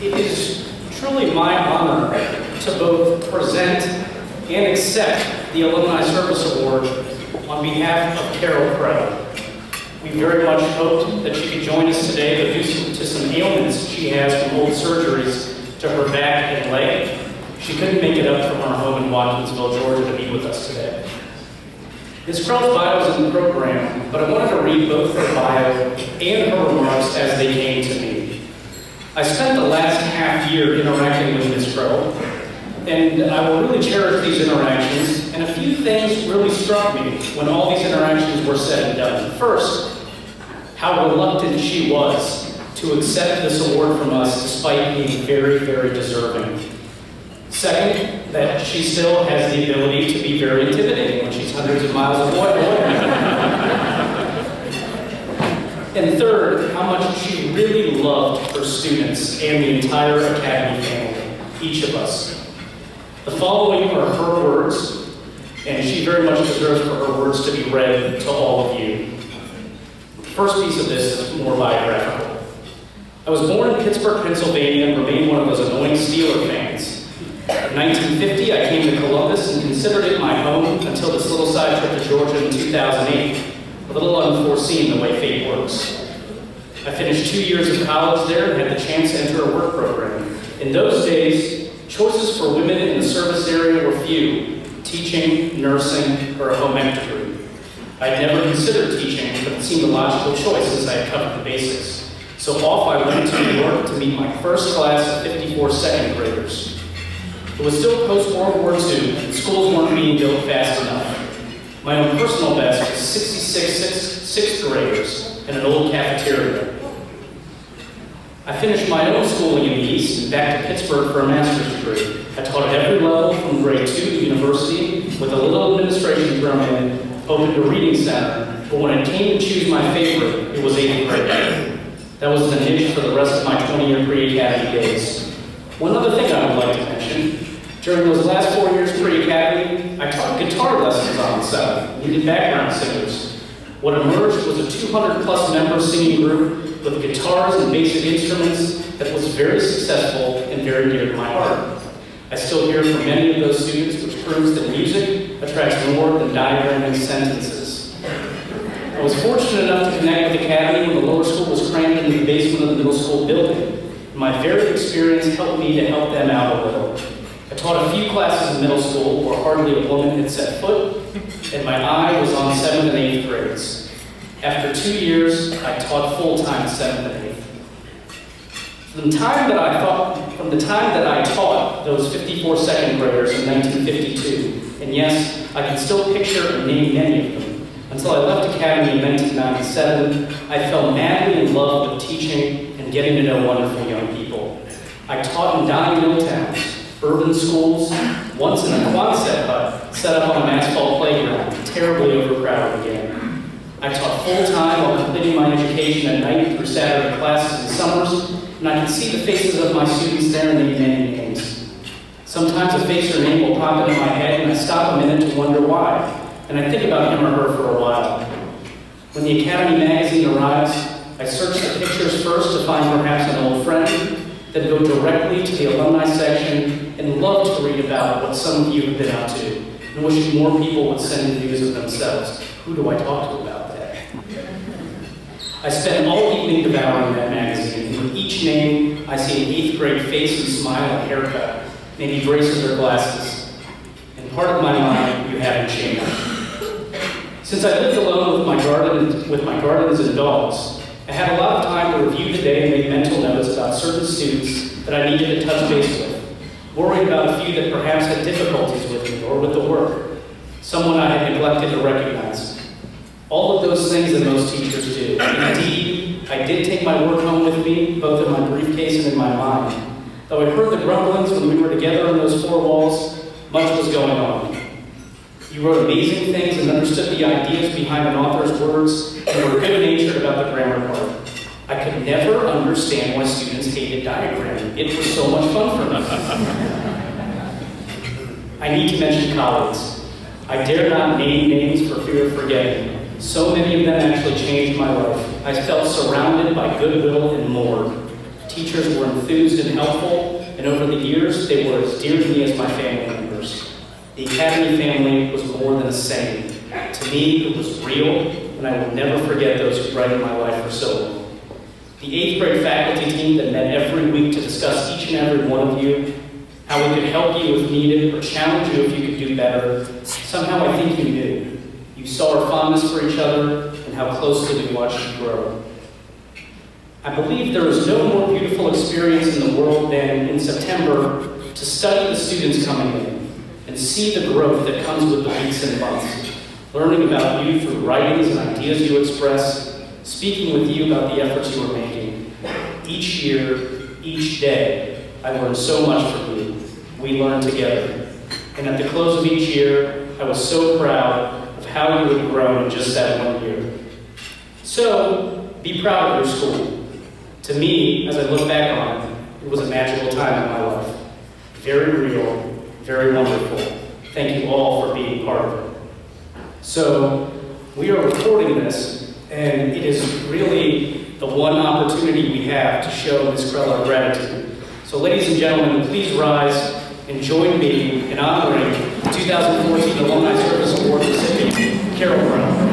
It is truly my honor to both present and accept the Alumni Service Award on behalf of Carol Krell. We very much hoped that she could join us today, due to some ailments she has from old surgeries to her back and leg, she couldn't make it up from her home in Watkinsville, Georgia to be with us today. Ms. Krell's bio is in the program, but I wanted to read both her bio and her remarks as they came. I spent the last half year interacting with Ms. Krell, and I will really cherish these interactions, and a few things really struck me when all these interactions were said and done. First, how reluctant she was to accept this award from us despite being very, very deserving. Second, that she still has the ability to be very intimidating when she's hundreds of miles away. and third, how much she really loved her students and the entire Academy family, each of us. The following are her words, and she very much deserves for her words to be read to all of you. The first piece of this is more biographical. I was born in Pittsburgh, Pennsylvania, and remain one of those annoying Steeler fans. In 1950, I came to Columbus and considered it my home until this little side trip to Georgia in 2008. A little unforeseen the way fate works. I finished two years of college there and had the chance to enter a work program. In those days, choices for women in the service area were few, teaching, nursing, or a home ec degree. I had never considered teaching, but it seemed a logical choice since I had covered the basics. So off I went to New York to meet my first class of 54 second graders. It was still post-World War II, and schools weren't being built fast enough. My own personal best was 66 sixth, sixth graders in an old cafeteria. I finished my own schooling in the East and back to Pittsburgh for a master's degree. I taught at every level from grade two to university with a little administration thrown in, opened a reading center, but when it came to choose my favorite, it was eighth grade. That was the niche for the rest of my 20-year pre-academy days. One other thing I would like to mention during those last four years pre-academy, I taught guitar lessons on the side, needed background singers. What emerged was a 200 plus member singing group with guitars and basic instruments that was very successful and very dear to my heart. I still hear from many of those students, which proves that music attracts more than diagramming sentences. I was fortunate enough to connect with the Academy when the lower school was crammed into the basement of the middle school building. My very experience helped me to help them out a little I taught a few classes in middle school where hardly a woman had set foot, and my eye was on 7th and 8th grades. After two years, I taught full-time 7th and 8th. From the time that I from the time that I taught those 54 second graders in 1952, and yes, I can still picture and name many of them, until I left Academy in 1997, I fell madly in love with teaching and getting to know wonderful young people. I taught in dying mill towns, urban schools, once in a Quonset hut set up on an asphalt playground, terribly overcrowded. I taught full-time while completing my education at night through Saturday classes and summers, and I can see the faces of my students there and they many names. Sometimes a face or name will pop into my head and I stop a minute to wonder why, and I think about him or her for a while. When the Academy magazine arrives, I search the pictures first to find perhaps an old friend, then go directly to the alumni section and love to read about what some of you have been up to and wish more people would send in news of themselves. Who do I talk to about? I spent all evening devouring that magazine, and with each name, I see an eighth grade face and smile and haircut, maybe braces or glasses. And part of my mind, you haven't changed. Since I lived alone with my garden, with my gardens and dogs, I had a lot of time to review the day and make mental notes about certain students that I needed to touch base with, worried about a few that perhaps had difficulties with me or with the work, someone I had neglected to recognize. All of those things that most teachers do. Indeed, I did take my work home with me, both in my briefcase and in my mind. Though I heard the grumblings when we were together in those four walls, much was going on. You wrote amazing things and understood the ideas behind an author's words and were good-natured about the grammar part. I could never understand why students hated diagramming. It was so much fun for me. I need to mention colleagues. I dare not name names for fear of forgetting. So many of them actually changed my life. I felt surrounded by goodwill and more. Teachers were enthused and helpful, and over the years, they were as dear to me as my family members. The Academy family was more than a saying. To me, it was real, and I will never forget those who brightened my life for so long. The eighth grade faculty team that met every week to discuss each and every one of you, how we could help you if needed, or challenge you if you could do better, somehow I think you knew. Saw our fondness for each other and how closely we watched you grow. I believe there is no more beautiful experience in the world than in September to study the students coming in and see the growth that comes with the weeks and months. Learning about you through writings and ideas you express, speaking with you about the efforts you are making. Each year, each day, I learned so much from you. We learn together. And at the close of each year, I was so proud how you have grown in just that one year. So, be proud of your school. To me, as I look back on it, it was a magical time in my life. Very real, very wonderful. Thank you all for being part of it. So, we are recording this, and it is really the one opportunity we have to show Ms. Krell our gratitude. So, ladies and gentlemen, please rise and join me in honoring 2014 Alumni Service Award recipient, Carol Brown.